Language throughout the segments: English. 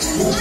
Vamos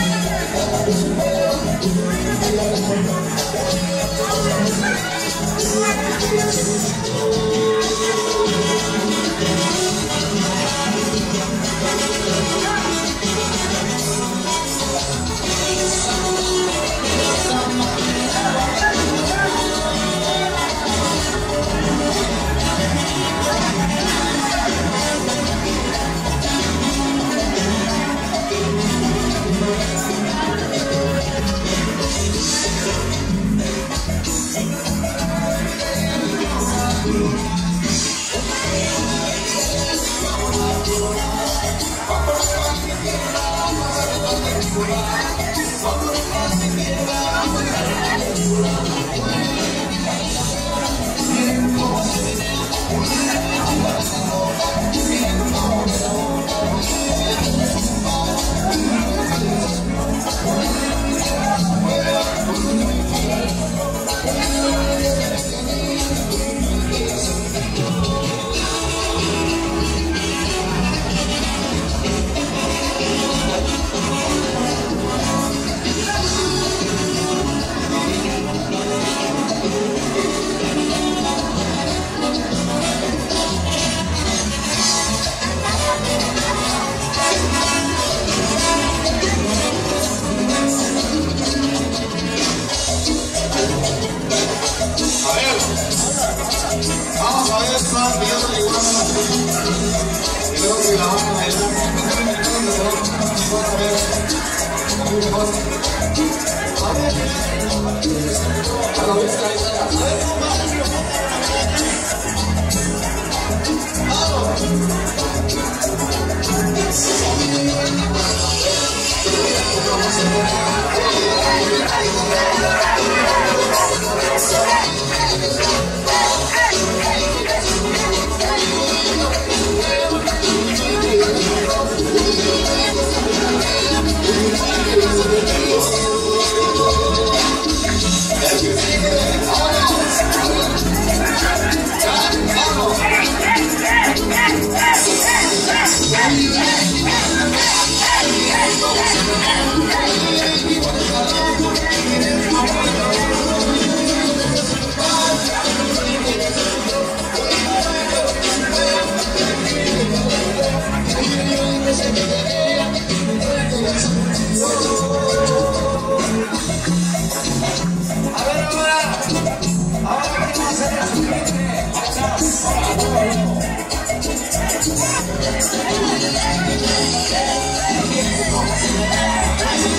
Oh,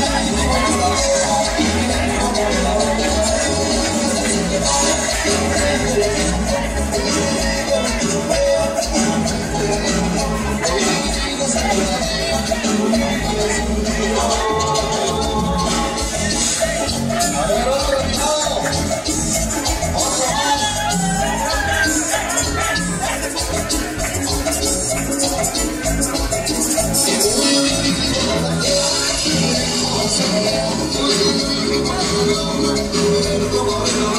ver. A la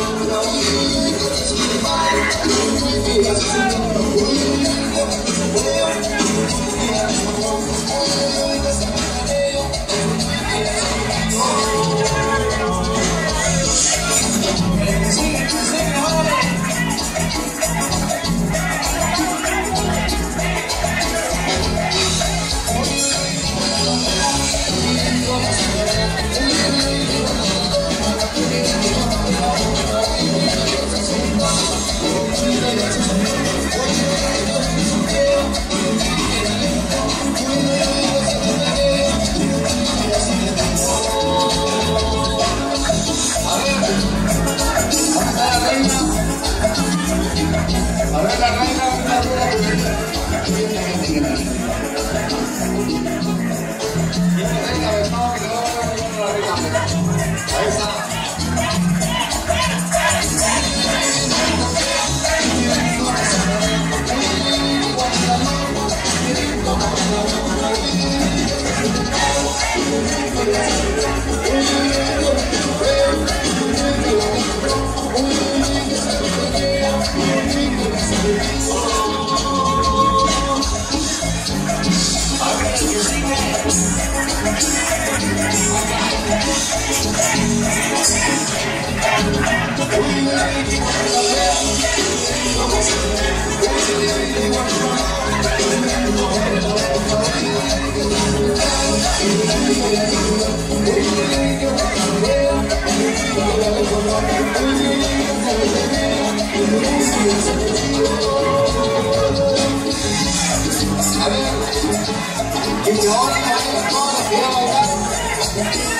vez, ahí está.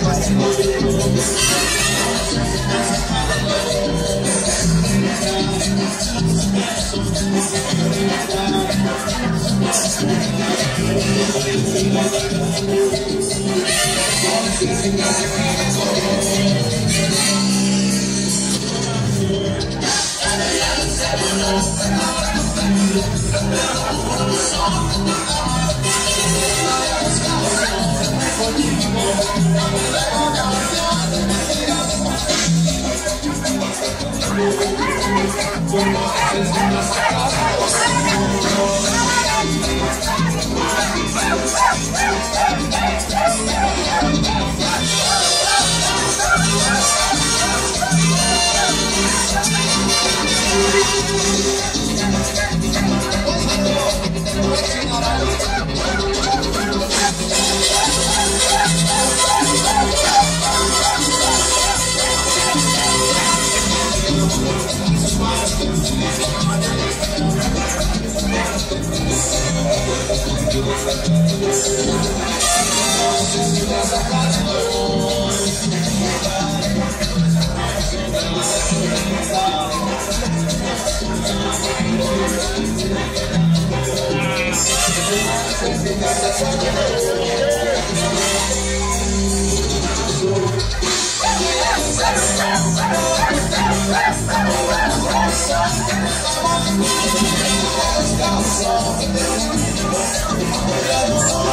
go. Let's go. I'm so